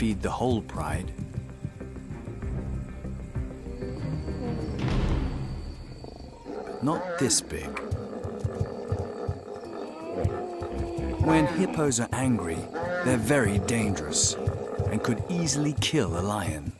feed the whole pride. But not this big. When hippos are angry, they're very dangerous and could easily kill a lion.